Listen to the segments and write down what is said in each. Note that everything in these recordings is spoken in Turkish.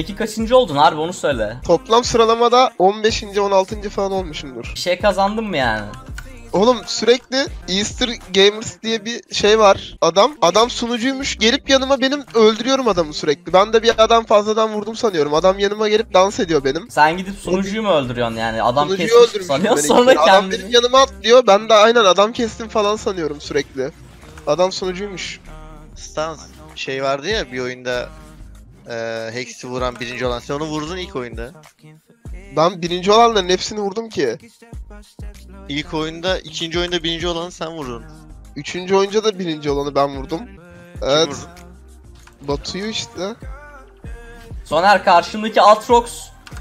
Peki kaçıncı oldun harbi onu söyle. Toplam sıralamada 15. 16. falan olmuşumdur. Bir şey kazandın mı yani? Oğlum sürekli Easter Gamers diye bir şey var. Adam adam sunucuymuş. Gelip yanıma benim öldürüyorum adamı sürekli. Ben de bir adam fazladan vurdum sanıyorum. Adam yanıma gelip dans ediyor benim. Sen gidip sunucuyu mu öldürüyorsun yani? Adam Sunucuyu kesmiş öldürmüş sanıyor beni. sonra Adam kendini. benim yanıma atlıyor. Ben de aynen adam kestim falan sanıyorum sürekli. Adam sunucuymuş. Stans şey vardı ya bir oyunda eee Hex'i vuran birinci olan sen onu vurdun ilk oyunda. Ben birinci olanların hepsini vurdum ki. İlk oyunda ikinci oyunda birinci olanı sen vurdun. Üçüncü oyunca da birinci olanı ben vurdum. Evet. vurdu? Batu'yu işte. Soner karşındaki Atrox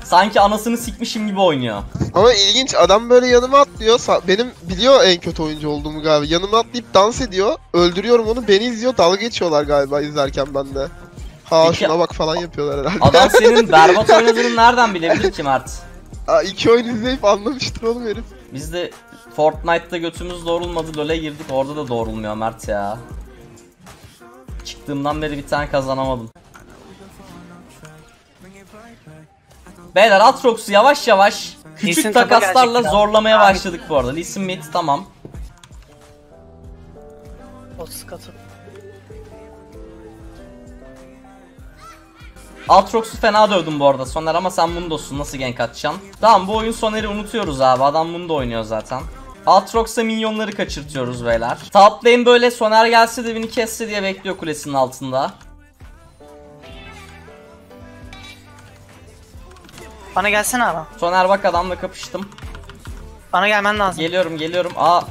sanki anasını sikmişim gibi oynuyor. Ama ilginç adam böyle yanıma atlıyor. Sa- Benim biliyor en kötü oyuncu olduğumu galiba. Yanıma atlayıp dans ediyor. Öldürüyorum onu. Beni izliyor. Dalga geçiyorlar galiba izlerken bende. Ha Peki- şuna bak falan yapıyorlar herhalde. Adam senin berbat oynadığını nereden bilebilir ki Mert? Aa, iki oyun izleyip anlamıştır oğlum herif. Biz de Fortnite'da götümüz doğrulmadı LoL'e girdik orada da doğrulmuyor Mert ya. Çıktığımdan beri bir tane kazanamadım. Beyler Atrox'u yavaş yavaş küçük tapa takaslarla gelecek ya. zorlamaya Abi. başladık bu arada. Lee Sin mid tamam. 30 katı. Aatrox'u fena dövdüm bu arada Soner ama sen Mundo'sun nasıl gank atacaksın? Tamam bu oyun Soner'i unutuyoruz abi adam Mundo oynuyor zaten. Aatrox'a minyonları kaçırtıyoruz beyler. Top lane böyle Soner gelse de beni kesse diye bekliyor kulesinin altında. Bana gelsene abi. Soner bak adamla kapıştım. Bana gelmen lazım. Geliyorum geliyorum. Aa.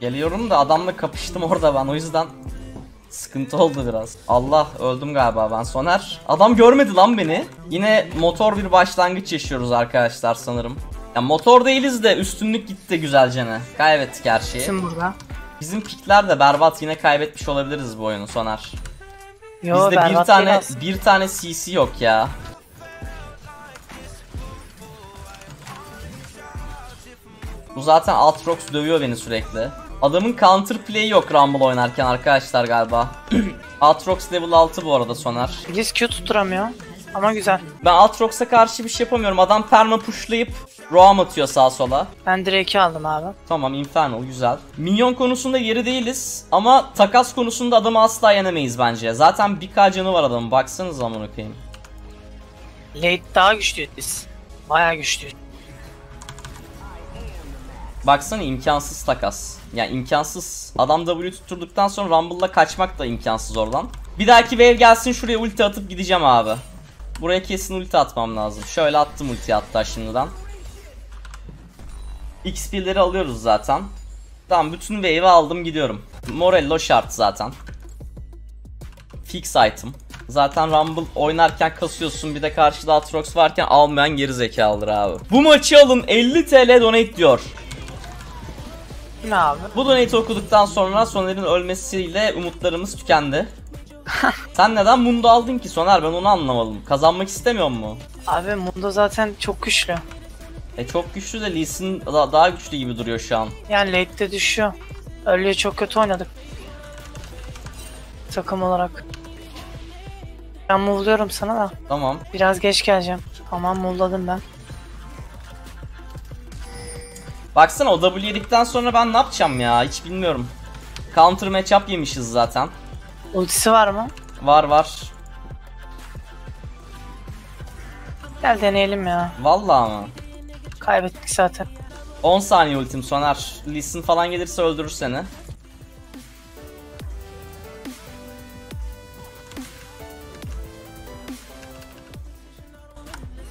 Geliyorum da adamla kapıştım orada ben o yüzden sıkıntı oldu biraz. Allah öldüm galiba ben Soner. Adam görmedi lan beni. Yine motor bir başlangıç yaşıyoruz arkadaşlar sanırım. Ya motor değiliz de üstünlük gitti güzelce ne. Kaybettik her şeyi. Kim burada? Bizim pikler de berbat yine kaybetmiş olabiliriz bu oyunu Soner. Yo Bizde bir tane aslında. bir tane CC yok ya. Bu zaten Aatrox dövüyor beni sürekli. Adamın counter play'i yok Rumble oynarken arkadaşlar galiba. Aatrox level 6 bu arada Soner. Liz Q tutturamıyor. Ama güzel. Ben Aatrox'a karşı bir şey yapamıyorum. Adam perma pushlayıp roam atıyor sağa sola. Ben Drake'i aldım abi. Tamam Infernal güzel. Minyon konusunda geri değiliz ama takas konusunda adamı asla yenemeyiz bence. Zaten 1k canı var adamın baksanıza amına koyayım. Late daha güçlü Liz. Baya güçlü. Baksana imkansız takas. Yani imkansız. Adam W tutturduktan sonra Rumble'la kaçmak da imkansız oradan. Bir dahaki wave gelsin şuraya ulti atıp gideceğim abi. Buraya kesin ulti atmam lazım. Şöyle attım ulti hatta şimdiden. XP'leri alıyoruz zaten. Tamam bütün wave'i aldım gidiyorum. Morello şart zaten. Fix item. Zaten Rumble oynarken kasıyorsun bir de karşıda Atrox varken almayan geri zekalıdır abi. Bu maçı alın 50 TL donate diyor. Bu ne abi? Bu donate okuduktan sonra Soner'in ölmesiyle umutlarımız tükendi. Sen neden Mundo aldın ki Soner ben onu anlamadım. Kazanmak istemiyor mu? Abi Mundo zaten çok güçlü. E çok güçlü de Lee Sin da- daha güçlü gibi duruyor şu an. Yani late'de düşüyor. Early'e çok kötü oynadık. Takım olarak. Ben move'luyorum sana da. Tamam. Biraz geç geleceğim. Tamam move'ladım ben. Baksana o W yedikten sonra ben ne yapacağım ya hiç bilmiyorum. Counter matchup yemişiz zaten. Ultisi var mı? Var var. Gel deneyelim ya. Vallahi mı? Kaybettik zaten. 10 saniye ultim Soner. Sin falan gelirse öldürür seni.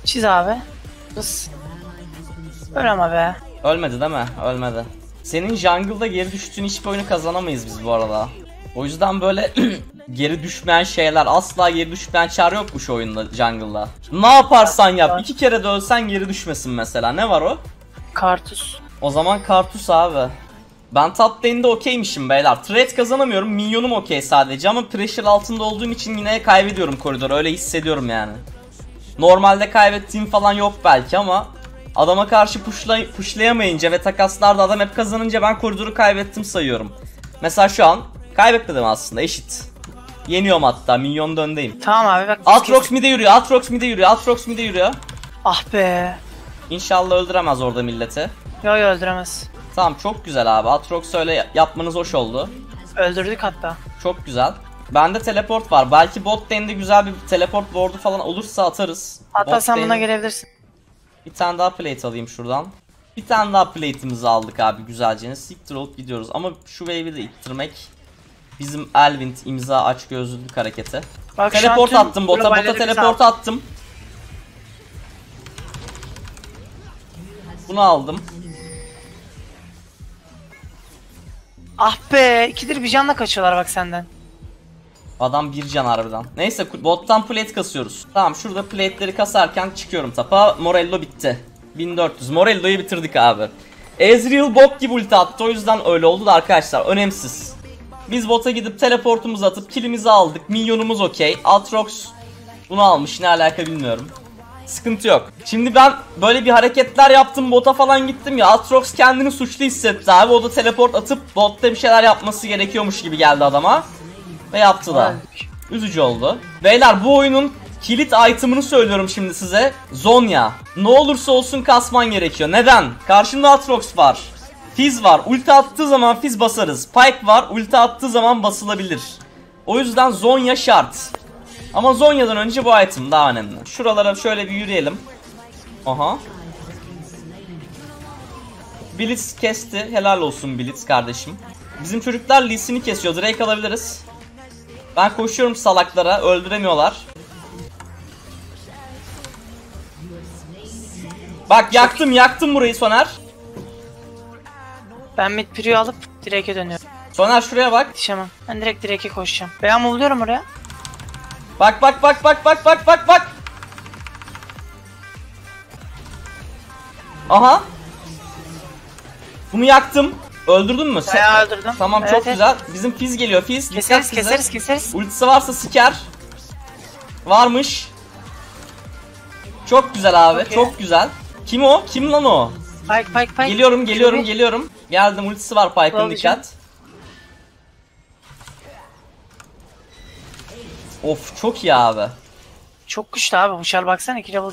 Çiz abi. Hız. Öyle ama be. Ölmedi değil mi? Ölmedi. Senin jungle'da geri düştüğün hiçbir oyunu kazanamayız biz bu arada. O yüzden böyle geri düşmeyen şeyler asla geri düşmeyen çar yokmuş oyunda jungle'da. Ne yaparsan yap iki kere de ölsen geri düşmesin mesela ne var o? Kartus. O zaman Kartus abi. Ben top lane'de okeymişim beyler. Trade kazanamıyorum. Minyonum okey sadece ama pressure altında olduğum için yine kaybediyorum koridoru. Öyle hissediyorum yani. Normalde kaybettiğim falan yok belki ama adama karşı pushla pushlayamayınca ve takaslarda adam hep kazanınca ben koridoru kaybettim sayıyorum. Mesela şu an kaybetmedim aslında eşit. Yeniyorum hatta. Minyon da öndeyim. Tamam abi bak. kestik. mid'e yürüyor. Aatrox mid'e yürüyor. Aatrox mid'e yürüyor. Ah be. İnşallah öldüremez orada milleti. Yo yo öldüremez. Tamam çok güzel abi. Aatrox öyle yapmanız hoş oldu. Öldürdük hatta. Çok güzel. Bende teleport var. Belki bot lane'de güzel bir teleport ward'u falan olursa atarız. Hatta Bot sen buna lane- gelebilirsin. Bir tane daha plate alayım şuradan. Bir tane daha plate'imizi aldık abi güzelce. Siktir olup gidiyoruz. Ama şu wave'i de ittirmek bizim Elvind imza aç gözlülük hareketi. Bak teleport attım bota. Bota teleport aldık. attım. Bunu aldım. Ah be. ikidir bir canla kaçıyorlar bak senden. Adam bir can harbiden. Neyse bottan plate kasıyoruz. Tamam şurada plate'leri kasarken çıkıyorum tapa. Morello bitti. 1400. Morello'yu bitirdik abi. Ezreal bok gibi ulti attı o yüzden öyle oldu da arkadaşlar önemsiz. Biz bota gidip teleportumuzu atıp killimizi aldık. Minyonumuz okey. Aatrox bunu almış ne alaka bilmiyorum. Sıkıntı yok. Şimdi ben böyle bir hareketler yaptım bota falan gittim ya. Aatrox kendini suçlu hissetti abi. O da teleport atıp botta bir şeyler yapması gerekiyormuş gibi geldi adama. Ve yaptı da. Öldük. Üzücü oldu. Beyler bu oyunun kilit item'ını söylüyorum şimdi size. Zonya. Ne olursa olsun kasman gerekiyor. Neden? Karşında Aatrox var. Fizz var. Ulti attığı zaman Fizz basarız. Pike var. Ulti attığı zaman basılabilir. O yüzden Zonya şart. Ama Zonya'dan önce bu item daha önemli. Şuralara şöyle bir yürüyelim. Aha. Blitz kesti. Helal olsun Blitz kardeşim. Bizim çocuklar Lee Sin'i kesiyor. Drake alabiliriz. Ben koşuyorum salaklara. Öldüremiyorlar. Bak yaktım yaktım burayı Soner. Ben mid priyo alıp direk'e dönüyorum. Soner şuraya bak. Yetişemem. Ben direkt direk'e koşacağım. Ben buluyorum oraya. Bak bak bak bak bak bak bak bak. Aha. Bunu yaktım. Öldürdün mü? Sen- öldürdüm. Tamam Evet, çok evet. güzel. Bizim Fizz geliyor. Fizz. Keseriz Fizz'e. keseriz keseriz. Ultisi varsa siker. Varmış. Çok güzel abi. Okey. Çok güzel. Kim o? Kim lan o? Pike pike pike. Geliyorum, geliyorum, Şöyle. geliyorum. Geldim. Ultisi var Pike'ın dikkat. Of çok iyi abi. Çok güçlü abi. Bu şar baksana 2 level.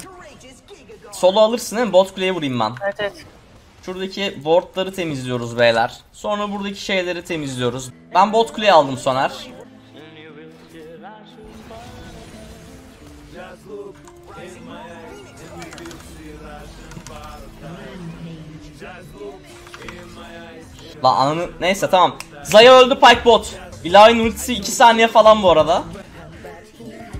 Solo alırsın değil mi? Bot kuleye vurayım ben. Evet evet. Şuradaki wardları temizliyoruz beyler. Sonra buradaki şeyleri temizliyoruz. Ben bot kuleye aldım Soner. Lan ananı neyse tamam. Zaya öldü Pike bot. Ilai'nin ultisi 2 saniye falan bu arada.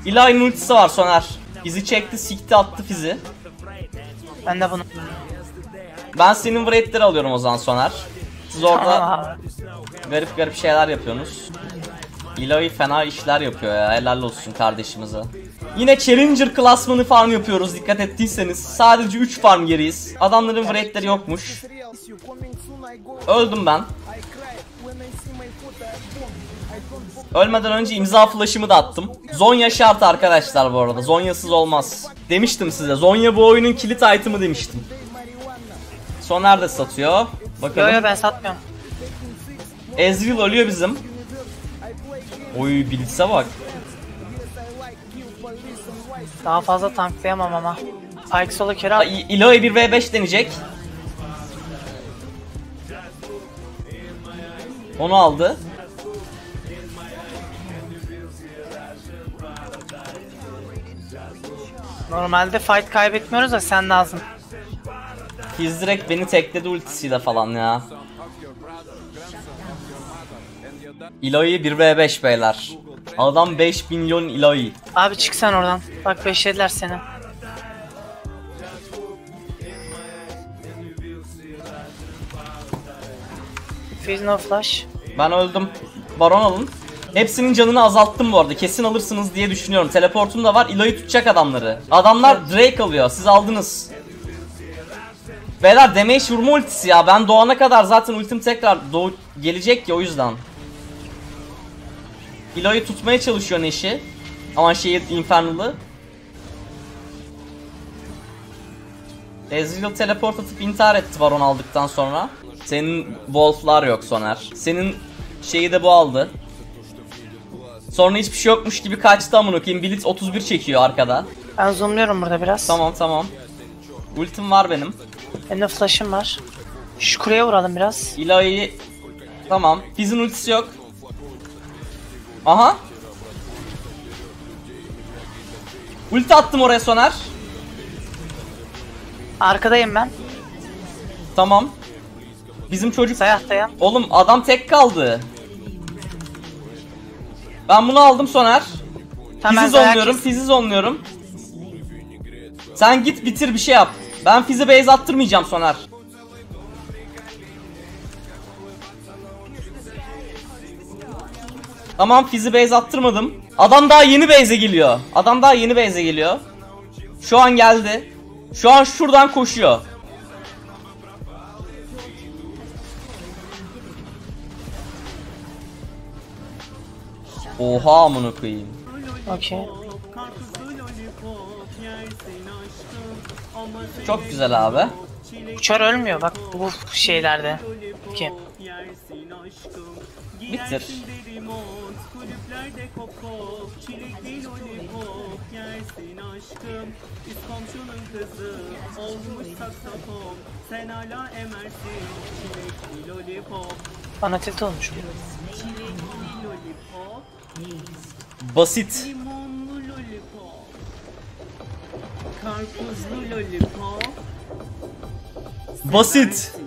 Ilai'nin ultisi var Soner. Bizi çekti, sikti, attı fizi. Ben de bunu. Ben senin wraith'leri alıyorum o zaman Soner. Siz orada garip garip şeyler yapıyorsunuz. Ilahi fena işler yapıyor ya. Helal olsun kardeşimize. Yine Challenger klasmanı farm yapıyoruz dikkat ettiyseniz. Sadece 3 farm geriyiz. Adamların wraith'leri yokmuş. Öldüm ben. Ölmeden önce imza flash'ımı da attım. Zonya şart arkadaşlar bu arada. Zonya'sız olmaz. Demiştim size. Zonya bu oyunun kilit item'ı demiştim. Soner de satıyor. Yo Bakalım. yo ben satmıyorum. Ezreal ölüyor bizim. Oy Blitz'e bak. Daha fazla tanklayamam ama. Pike solo kere al. İ- Iloy 1 v5 deneyecek. Onu aldı. Normalde fight kaybetmiyoruz da sen lazım. Fizz direkt beni tekledi ultisiyle falan ya. Iloy'u 1 v5 beyler. Adam 5 milyon Iloy. Abi çık sen oradan. Bak beşlediler seni. Fizz no flash. Ben öldüm. Baron alın. Hepsinin canını azalttım bu arada. Kesin alırsınız diye düşünüyorum. Teleportum da var. Iloy'u tutacak adamları. Adamlar Drake alıyor. Siz aldınız. Beyler damage vurma ultisi ya. Ben doğana kadar zaten ultim tekrar doğ gelecek ya o yüzden. Iloy'u tutmaya çalışıyor Neş'i. Aman şeyi Infernal'ı. Ezreal teleport atıp intihar etti Baron aldıktan sonra. Senin Wolf'lar yok Soner. Senin şeyi de bu aldı. Sonra hiçbir şey yokmuş gibi kaçtı amına koyayım. Blitz 31 çekiyor arkada. Ben zoomluyorum burada biraz. Tamam tamam. Ultim var benim. Benim de flash'ım var. Şu kuleye vuralım biraz. İlahi Tamam. Fizz'in ultisi yok. Aha. Ulti attım oraya Soner. Arkadayım ben. Tamam. Bizim çocuk Sayahtayım. Oğlum adam tek kaldı. Ben bunu aldım Soner. Tamam Fizi zonluyorum, fizi zonluyorum. Sen git bitir bir şey yap. Ben fizi base attırmayacağım Soner. Tamam fizi base attırmadım. Adam daha yeni base'e geliyor. Adam daha yeni base'e geliyor. Şu an geldi. Şu an şuradan koşuyor. Oha amına koyayım. Okey. Çok güzel abi. Uçar ölmüyor bak bu şeylerde. Okey. Bitir. Bana tilt olmuş. Basit. Karpuzlu lollipop, Basit.